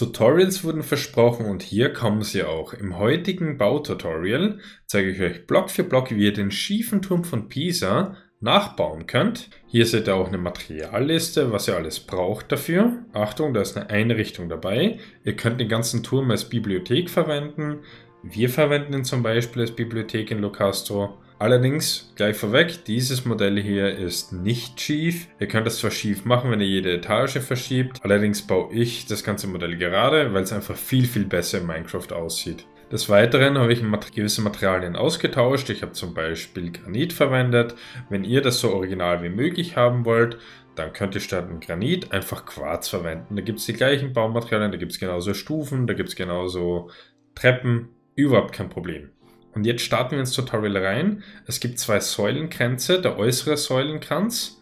Tutorials wurden versprochen und hier kommen sie auch. Im heutigen Baututorial zeige ich euch Block für Block, wie ihr den schiefen Turm von Pisa nachbauen könnt. Hier seht ihr auch eine Materialliste, was ihr alles braucht dafür. Achtung, da ist eine Einrichtung dabei. Ihr könnt den ganzen Turm als Bibliothek verwenden. Wir verwenden ihn zum Beispiel als Bibliothek in Locastro. Allerdings, gleich vorweg, dieses Modell hier ist nicht schief. Ihr könnt es zwar schief machen, wenn ihr jede Etage verschiebt. Allerdings baue ich das ganze Modell gerade, weil es einfach viel, viel besser in Minecraft aussieht. Des Weiteren habe ich gewisse Materialien ausgetauscht. Ich habe zum Beispiel Granit verwendet. Wenn ihr das so original wie möglich haben wollt, dann könnt ihr statt Granit einfach Quarz verwenden. Da gibt es die gleichen Baumaterialien, da gibt es genauso Stufen, da gibt es genauso Treppen. Überhaupt kein Problem. Und jetzt starten wir ins Tutorial rein. Es gibt zwei Säulenkränze. Der äußere Säulenkranz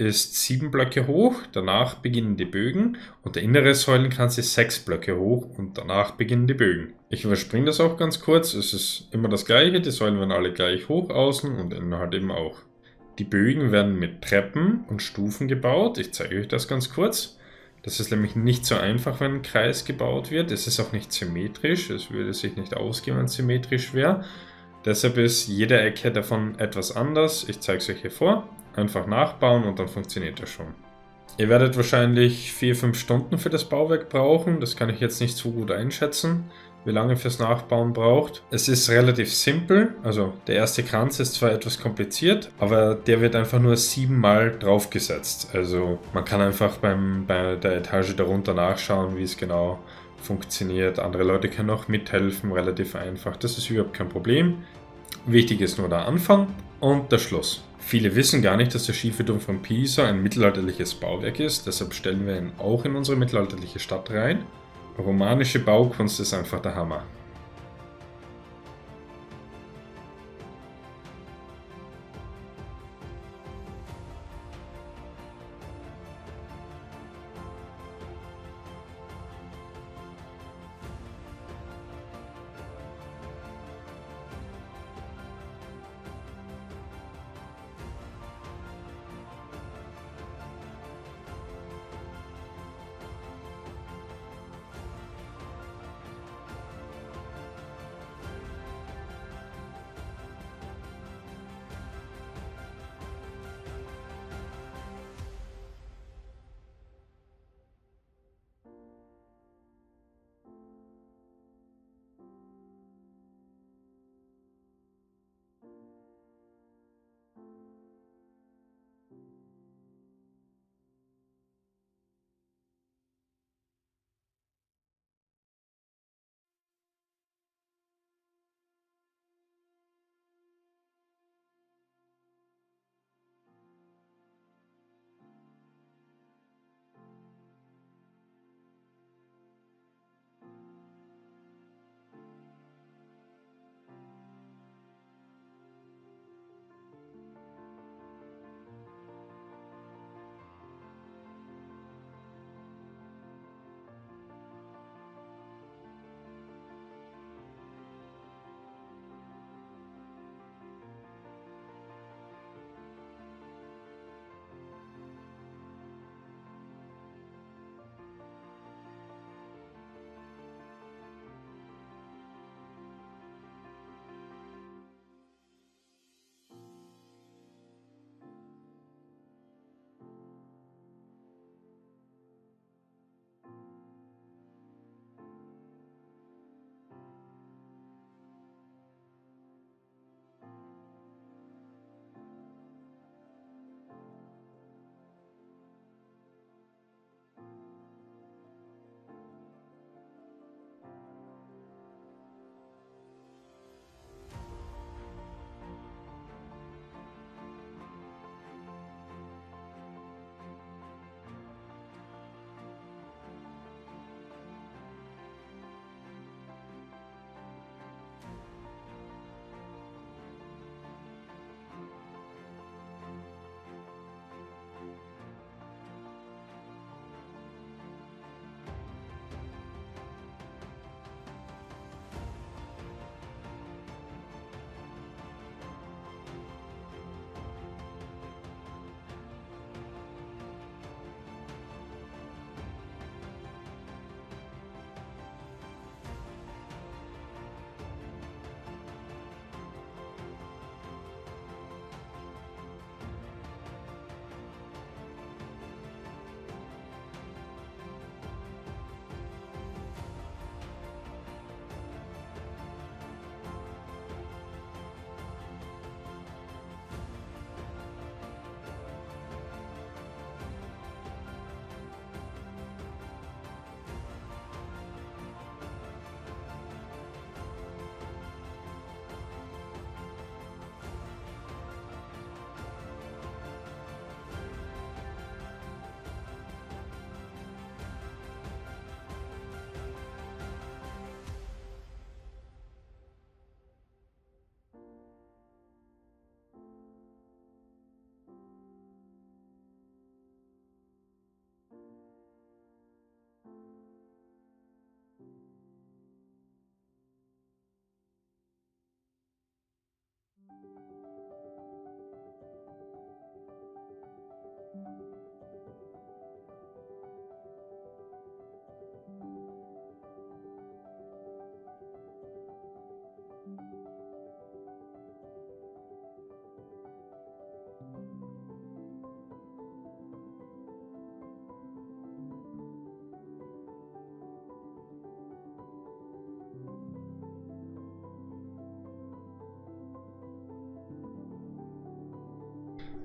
ist sieben Blöcke hoch, danach beginnen die Bögen und der innere Säulenkranz ist sechs Blöcke hoch und danach beginnen die Bögen. Ich überspringe das auch ganz kurz, es ist immer das gleiche, die Säulen werden alle gleich hoch außen und innen halt eben auch. Die Bögen werden mit Treppen und Stufen gebaut, ich zeige euch das ganz kurz. Das ist nämlich nicht so einfach, wenn ein Kreis gebaut wird, es ist auch nicht symmetrisch, es würde sich nicht ausgehen, wenn es symmetrisch wäre. Deshalb ist jede Ecke davon etwas anders. Ich zeige es euch hier vor. Einfach nachbauen und dann funktioniert das schon. Ihr werdet wahrscheinlich 4-5 Stunden für das Bauwerk brauchen. Das kann ich jetzt nicht so gut einschätzen, wie lange fürs Nachbauen braucht. Es ist relativ simpel. Also der erste Kranz ist zwar etwas kompliziert, aber der wird einfach nur siebenmal draufgesetzt. Also man kann einfach beim, bei der Etage darunter nachschauen, wie es genau funktioniert. Andere Leute können auch mithelfen, relativ einfach. Das ist überhaupt kein Problem. Wichtig ist nur der Anfang und der Schluss. Viele wissen gar nicht, dass der schiefe von Pisa ein mittelalterliches Bauwerk ist, deshalb stellen wir ihn auch in unsere mittelalterliche Stadt rein. Romanische Baukunst ist einfach der Hammer.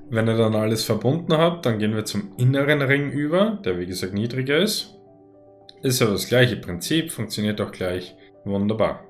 Wenn ihr dann alles verbunden habt, dann gehen wir zum inneren Ring über, der wie gesagt niedriger ist. Ist aber das gleiche Prinzip, funktioniert auch gleich wunderbar.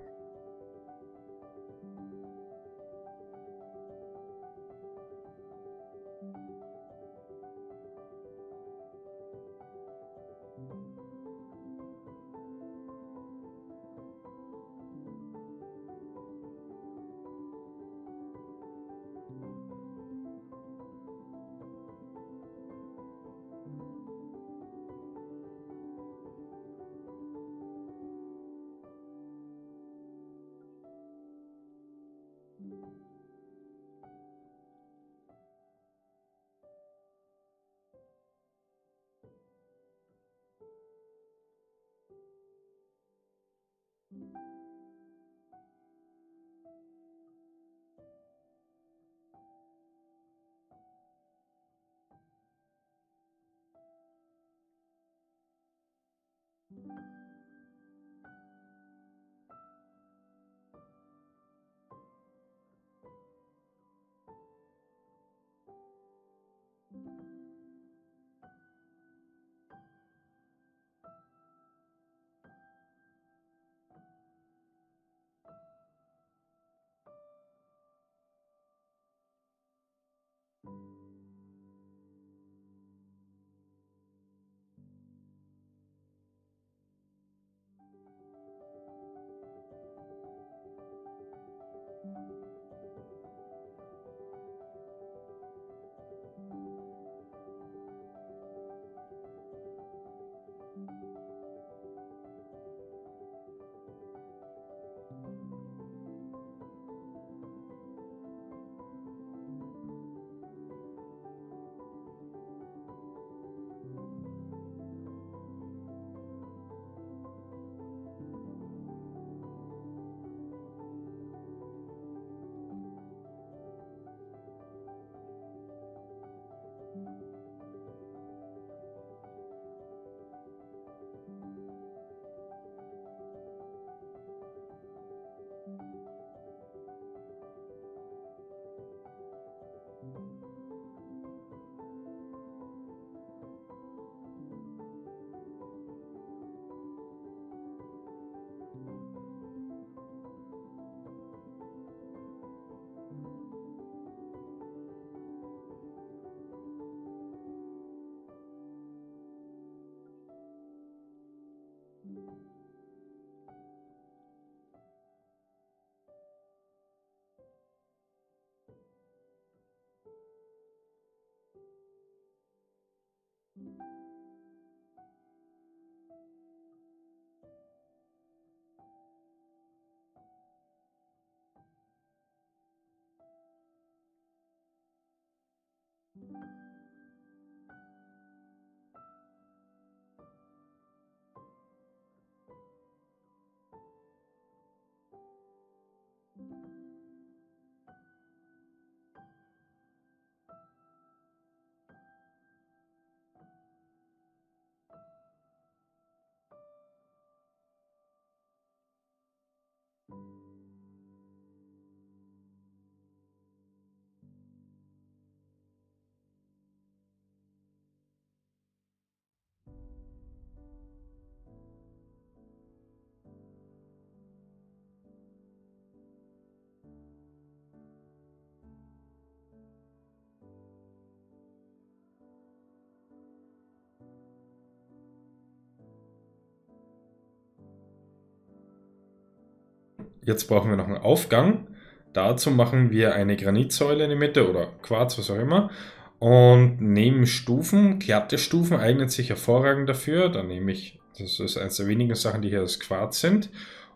Jetzt brauchen wir noch einen Aufgang. Dazu machen wir eine Granitsäule in die Mitte oder Quarz, was auch immer. Und nehmen Stufen, glatte Stufen eignet sich hervorragend dafür. Da nehme ich, das ist eines der wenigen Sachen, die hier aus Quarz sind.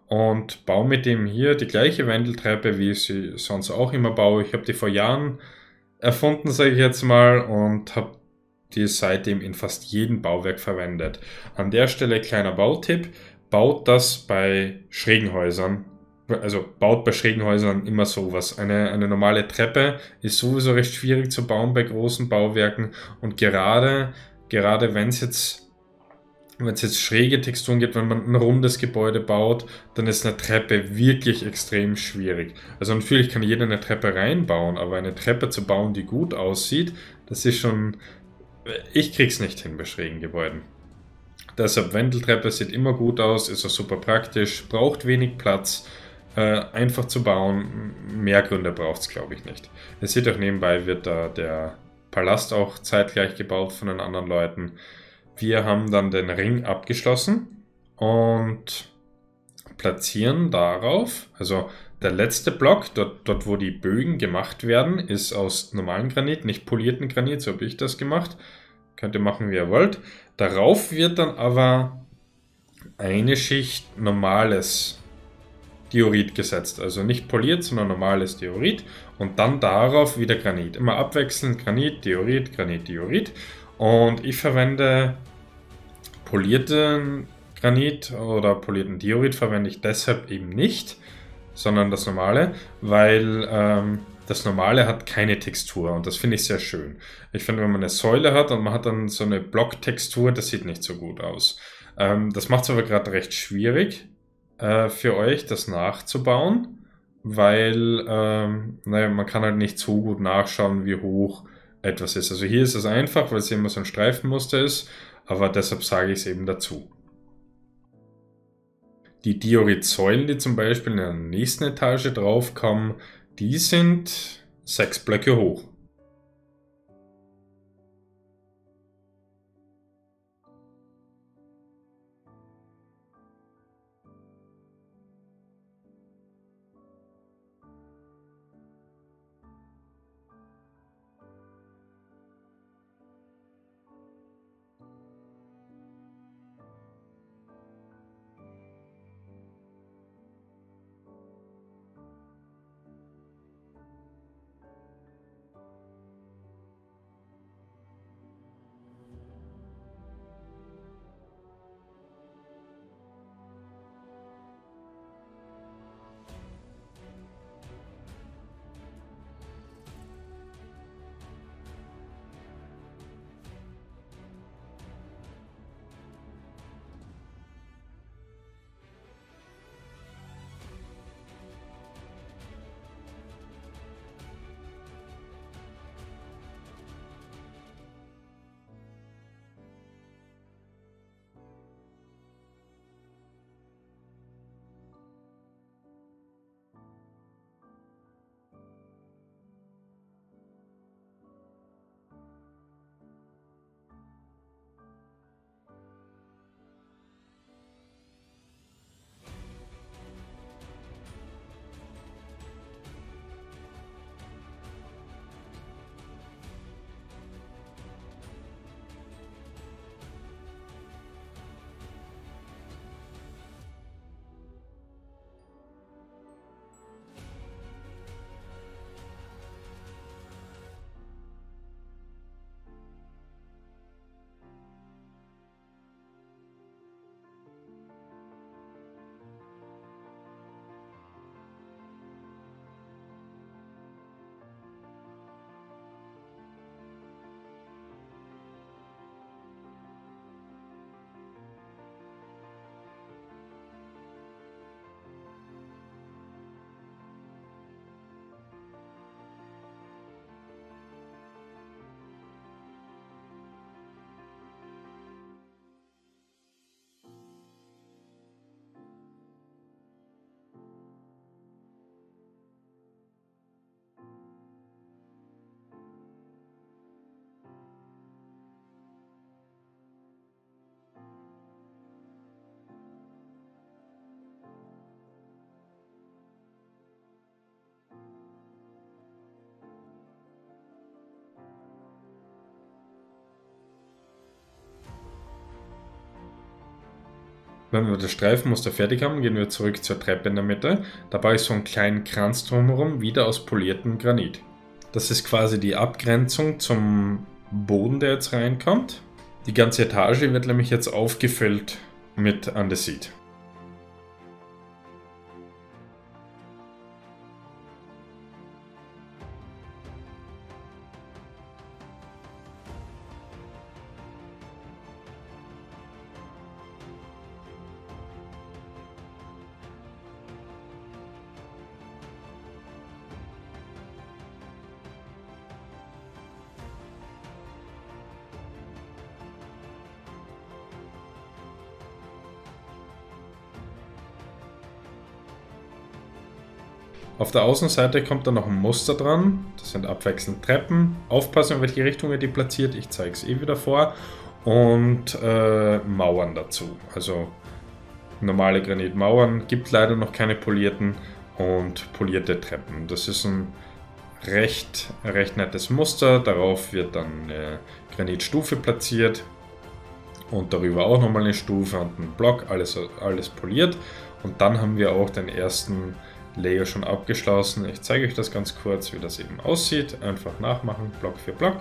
Und baue mit dem hier die gleiche Wendeltreppe, wie ich sie sonst auch immer baue. Ich habe die vor Jahren erfunden, sage ich jetzt mal, und habe die seitdem in fast jedem Bauwerk verwendet. An der Stelle kleiner Bautipp, baut das bei schrägen Häusern also baut bei schrägen Häusern immer sowas. Eine, eine normale Treppe ist sowieso recht schwierig zu bauen bei großen Bauwerken und gerade, gerade wenn es jetzt wenn es jetzt schräge Texturen gibt, wenn man ein rundes Gebäude baut, dann ist eine Treppe wirklich extrem schwierig. Also natürlich kann jeder eine Treppe reinbauen, aber eine Treppe zu bauen, die gut aussieht, das ist schon... Ich krieg's nicht hin bei schrägen Gebäuden. Deshalb Wendeltreppe sieht immer gut aus, ist auch super praktisch, braucht wenig Platz, äh, einfach zu bauen. Mehr Gründe braucht es, glaube ich, nicht. Ihr seht auch nebenbei, wird da der Palast auch zeitgleich gebaut von den anderen Leuten. Wir haben dann den Ring abgeschlossen und platzieren darauf, also der letzte Block, dort, dort wo die Bögen gemacht werden, ist aus normalem Granit, nicht polierten Granit, so habe ich das gemacht. Könnt ihr machen, wie ihr wollt. Darauf wird dann aber eine Schicht normales Diorit gesetzt. Also nicht poliert, sondern normales Diorit. Und dann darauf wieder Granit. Immer abwechselnd Granit, Diorit, Granit, Diorit. Und ich verwende polierten Granit oder polierten Diorit verwende ich deshalb eben nicht, sondern das normale, weil ähm, das normale hat keine Textur und das finde ich sehr schön. Ich finde, wenn man eine Säule hat und man hat dann so eine Blocktextur, das sieht nicht so gut aus. Ähm, das macht es aber gerade recht schwierig äh, für euch, das nachzubauen, weil ähm, naja, man kann halt nicht so gut nachschauen, wie hoch etwas ist. Also hier ist es einfach, weil es immer so ein Streifenmuster ist aber deshalb sage ich es eben dazu. Die Diorit-Säulen, die zum Beispiel in der nächsten Etage draufkommen, die sind sechs Blöcke hoch. Wenn wir das Streifenmuster fertig haben, gehen wir zurück zur Treppe in der Mitte. Da baue ich so einen kleinen Kranz drumherum, wieder aus poliertem Granit. Das ist quasi die Abgrenzung zum Boden, der jetzt reinkommt. Die ganze Etage wird nämlich jetzt aufgefüllt mit Andesit. Auf der Außenseite kommt dann noch ein Muster dran. Das sind abwechselnd Treppen. Aufpassen, in welche Richtung ihr die platziert. Ich zeige es eh wieder vor. Und äh, Mauern dazu. Also normale Granitmauern. Gibt leider noch keine polierten und polierte Treppen. Das ist ein recht, recht nettes Muster. Darauf wird dann eine Granitstufe platziert. Und darüber auch nochmal eine Stufe und ein Block. Alles, alles poliert. Und dann haben wir auch den ersten Layer schon abgeschlossen. Ich zeige euch das ganz kurz, wie das eben aussieht. Einfach nachmachen, Block für Block.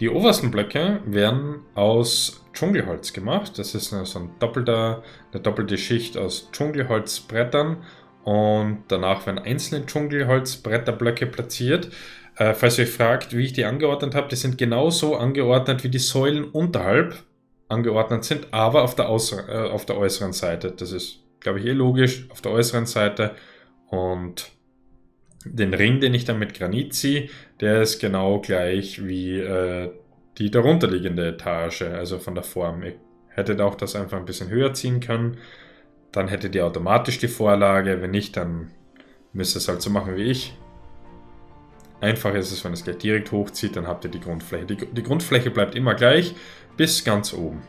Die obersten Blöcke werden aus Dschungelholz gemacht. Das ist eine, so ein doppelter, eine doppelte Schicht aus Dschungelholzbrettern und danach werden einzelne Dschungelholzbretterblöcke platziert. Äh, falls ihr euch fragt, wie ich die angeordnet habe, die sind genauso angeordnet, wie die Säulen unterhalb angeordnet sind, aber auf der, Außer äh, auf der äußeren Seite. Das ist, glaube ich, eh logisch, auf der äußeren Seite. Und den Ring, den ich dann mit Granit ziehe, der ist genau gleich wie äh, die darunterliegende Etage, also von der Form. Ich hätte auch das einfach ein bisschen höher ziehen können. Dann hättet ihr automatisch die Vorlage. Wenn nicht, dann müsst ihr es halt so machen wie ich. Einfach ist es, wenn es gleich direkt hochzieht, dann habt ihr die Grundfläche. Die, die Grundfläche bleibt immer gleich bis ganz oben.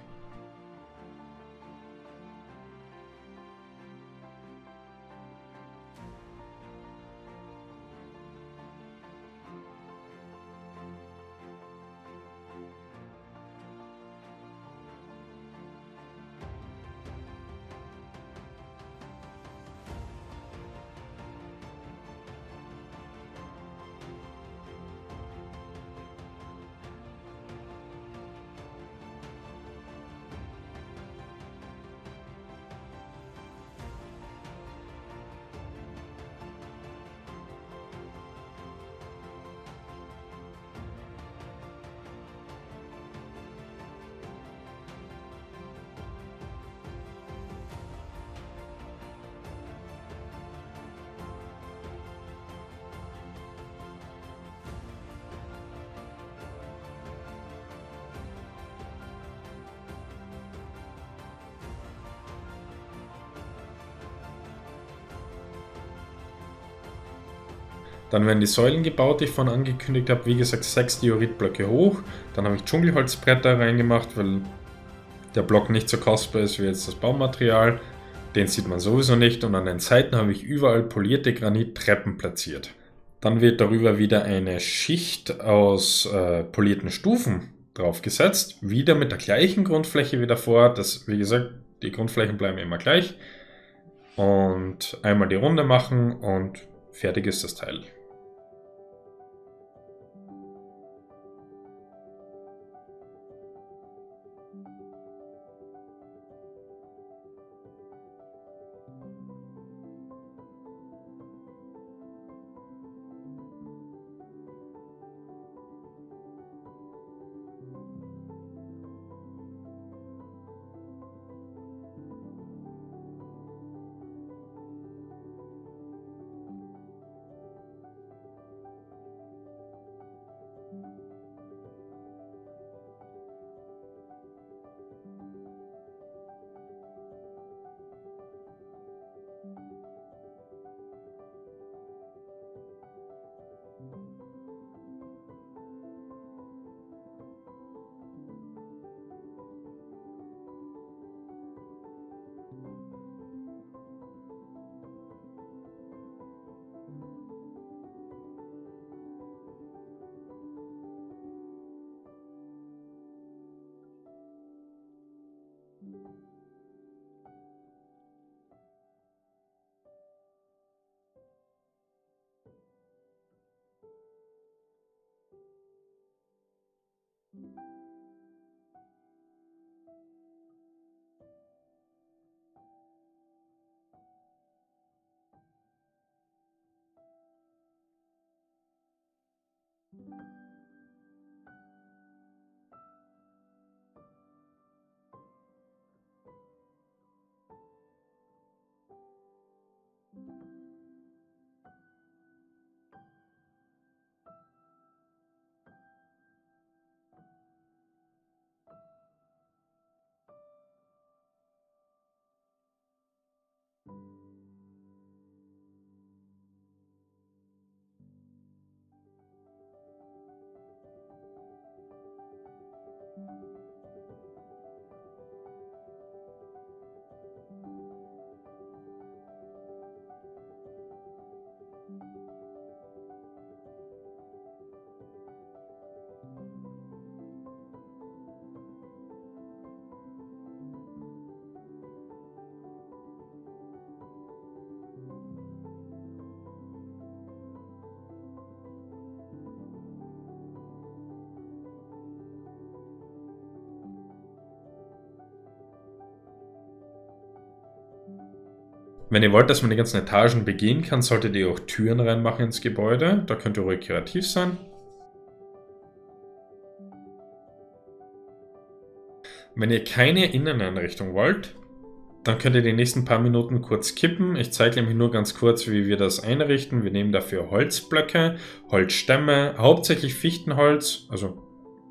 Dann werden die Säulen gebaut, die ich vorhin angekündigt habe. Wie gesagt, sechs Dioritblöcke hoch. Dann habe ich Dschungelholzbretter reingemacht, weil der Block nicht so kostbar ist wie jetzt das Baumaterial. Den sieht man sowieso nicht. Und an den Seiten habe ich überall polierte Granittreppen platziert. Dann wird darüber wieder eine Schicht aus äh, polierten Stufen draufgesetzt. Wieder mit der gleichen Grundfläche wie davor. Das, wie gesagt, die Grundflächen bleiben immer gleich. Und einmal die Runde machen und fertig ist das Teil. Wenn ihr wollt, dass man die ganzen Etagen begehen kann, solltet ihr auch Türen reinmachen ins Gebäude. Da könnt ihr ruhig kreativ sein. Wenn ihr keine Inneneinrichtung wollt, dann könnt ihr die nächsten paar Minuten kurz kippen. Ich zeige nämlich nur ganz kurz, wie wir das einrichten. Wir nehmen dafür Holzblöcke, Holzstämme, hauptsächlich Fichtenholz, also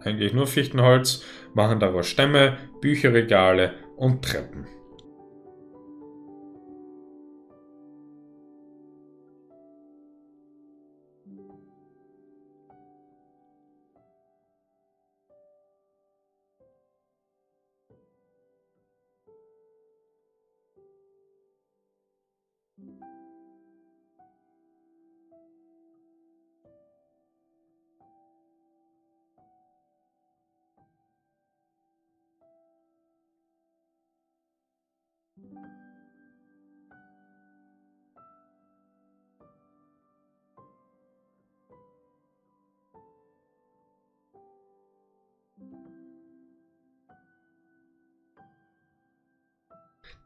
eigentlich nur Fichtenholz, machen daraus Stämme, Bücherregale und Treppen.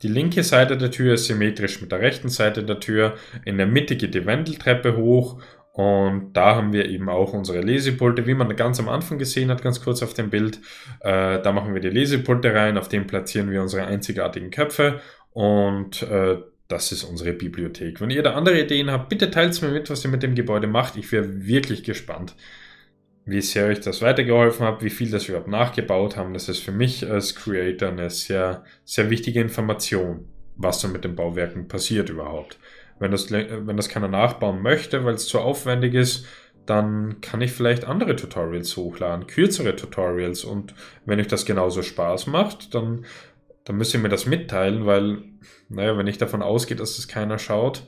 Die linke Seite der Tür ist symmetrisch mit der rechten Seite der Tür. In der Mitte geht die Wendeltreppe hoch und da haben wir eben auch unsere Lesepulte, wie man ganz am Anfang gesehen hat, ganz kurz auf dem Bild. Äh, da machen wir die Lesepulte rein, auf dem platzieren wir unsere einzigartigen Köpfe und äh, das ist unsere Bibliothek. Wenn ihr da andere Ideen habt, bitte teilt mir mit, was ihr mit dem Gebäude macht. Ich wäre wirklich gespannt wie sehr euch das weitergeholfen hat, wie viel das überhaupt nachgebaut haben. Das ist für mich als Creator eine sehr, sehr wichtige Information, was so mit den Bauwerken passiert überhaupt. Wenn das, wenn das keiner nachbauen möchte, weil es zu aufwendig ist, dann kann ich vielleicht andere Tutorials hochladen, kürzere Tutorials. Und wenn euch das genauso Spaß macht, dann, dann müsst ihr mir das mitteilen, weil, naja, wenn ich davon ausgehe, dass es keiner schaut,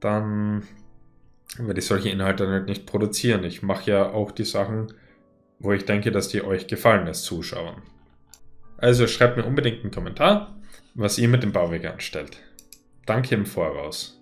dann werde ich solche Inhalte halt nicht produzieren. Ich mache ja auch die Sachen, wo ich denke, dass die euch gefallen als Zuschauern. Also schreibt mir unbedingt einen Kommentar, was ihr mit dem Bauweg anstellt. Danke im Voraus.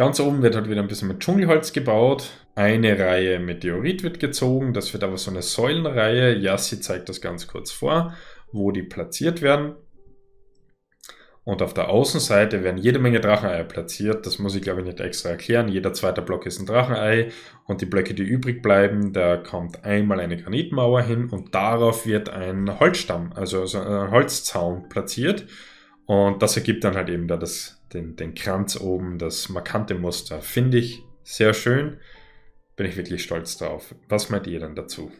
Ganz oben wird halt wieder ein bisschen mit Dschungelholz gebaut. Eine Reihe Meteorit wird gezogen. Das wird aber so eine Säulenreihe. Yassi zeigt das ganz kurz vor, wo die platziert werden. Und auf der Außenseite werden jede Menge Dracheneier platziert. Das muss ich glaube ich nicht extra erklären. Jeder zweite Block ist ein Drachenei. Und die Blöcke, die übrig bleiben, da kommt einmal eine Granitmauer hin und darauf wird ein Holzstamm, also ein Holzzaun platziert. Und das ergibt dann halt eben da das, den, den Kranz oben, das markante Muster. Finde ich sehr schön. Bin ich wirklich stolz drauf. Was meint ihr dann dazu?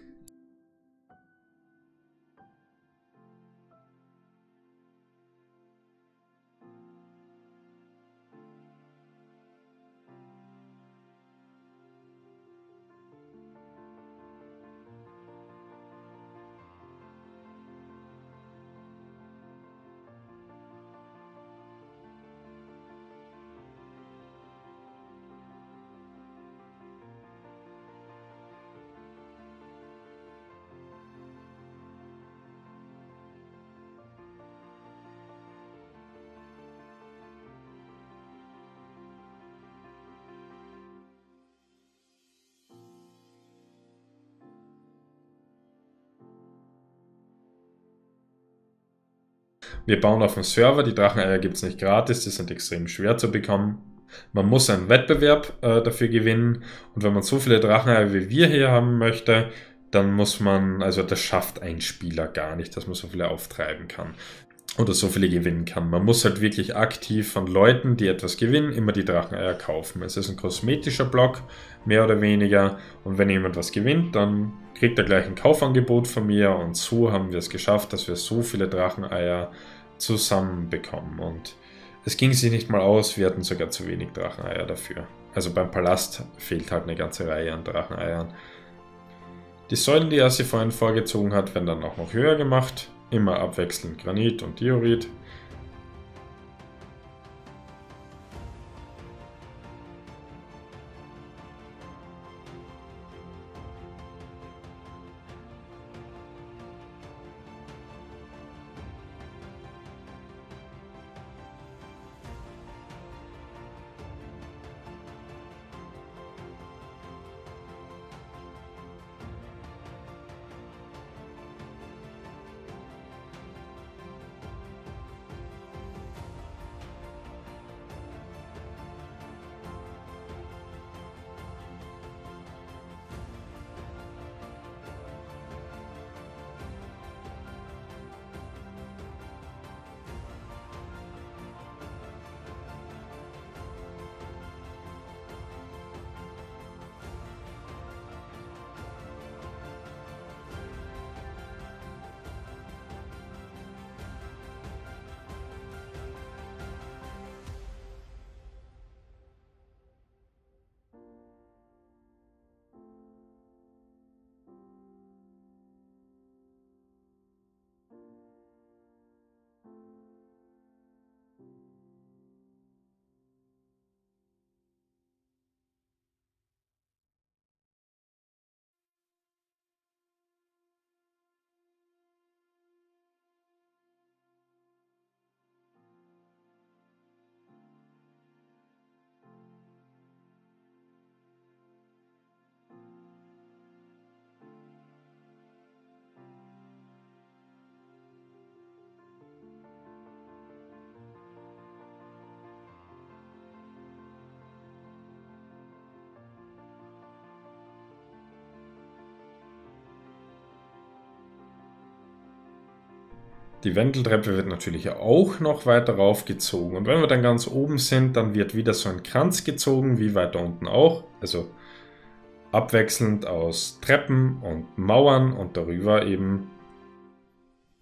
Wir bauen auf dem Server, die Dracheneier gibt es nicht gratis, die sind extrem schwer zu bekommen. Man muss einen Wettbewerb äh, dafür gewinnen und wenn man so viele Dracheneier wie wir hier haben möchte, dann muss man, also das schafft ein Spieler gar nicht, dass man so viele auftreiben kann oder so viele gewinnen kann. Man muss halt wirklich aktiv von Leuten, die etwas gewinnen, immer die Dracheneier kaufen. Es ist ein kosmetischer Block, mehr oder weniger. Und wenn jemand was gewinnt, dann kriegt er gleich ein Kaufangebot von mir. Und so haben wir es geschafft, dass wir so viele Dracheneier zusammenbekommen. Und es ging sich nicht mal aus, wir hatten sogar zu wenig Dracheneier dafür. Also beim Palast fehlt halt eine ganze Reihe an Dracheneiern. Die Säulen, die er sie vorhin vorgezogen hat, werden dann auch noch höher gemacht. Immer abwechselnd Granit und Diorit. Die Wendeltreppe wird natürlich auch noch weiter raufgezogen. Und wenn wir dann ganz oben sind, dann wird wieder so ein Kranz gezogen, wie weiter unten auch. Also abwechselnd aus Treppen und Mauern und darüber eben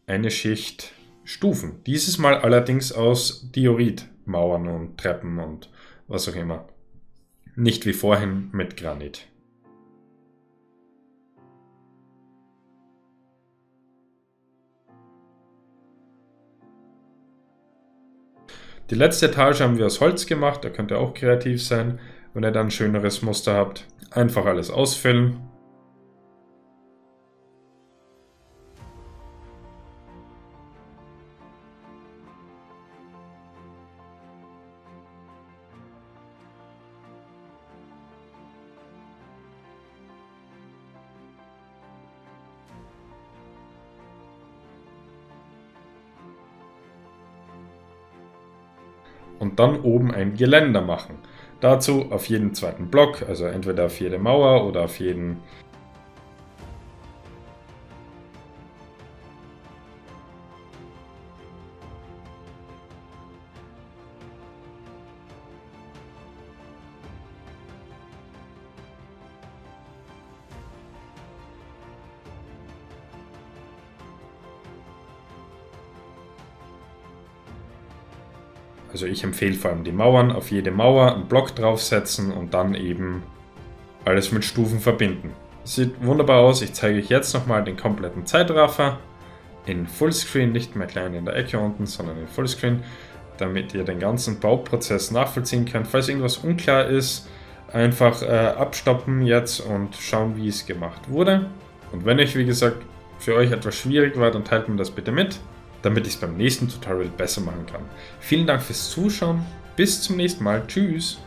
eine Schicht Stufen. Dieses Mal allerdings aus Diorit, Mauern und Treppen und was auch immer. Nicht wie vorhin mit Granit. Die letzte Etage haben wir aus Holz gemacht, da könnt ihr auch kreativ sein, wenn ihr dann ein schöneres Muster habt. Einfach alles ausfüllen. Dann oben ein Geländer machen. Dazu auf jeden zweiten Block, also entweder auf jede Mauer oder auf jeden Also ich empfehle vor allem die Mauern, auf jede Mauer einen Block draufsetzen und dann eben alles mit Stufen verbinden. Sieht wunderbar aus. Ich zeige euch jetzt nochmal den kompletten Zeitraffer in Fullscreen, nicht mehr klein in der Ecke unten, sondern in Fullscreen, damit ihr den ganzen Bauprozess nachvollziehen könnt. Falls irgendwas unklar ist, einfach äh, abstoppen jetzt und schauen, wie es gemacht wurde. Und wenn euch, wie gesagt, für euch etwas schwierig war, dann teilt mir das bitte mit damit ich es beim nächsten Tutorial besser machen kann. Vielen Dank fürs Zuschauen, bis zum nächsten Mal, tschüss!